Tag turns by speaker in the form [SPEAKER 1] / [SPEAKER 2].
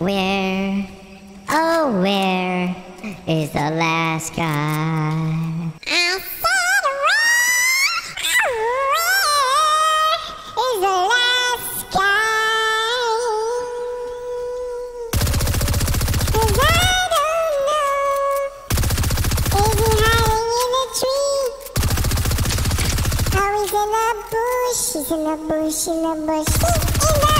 [SPEAKER 1] Where, oh, where is the last guy?
[SPEAKER 2] I said, where oh where is the last guy? Cause I don't know. Is he hiding in a tree? Oh, he's in the bush. He's in the bush, in the bush. He's in the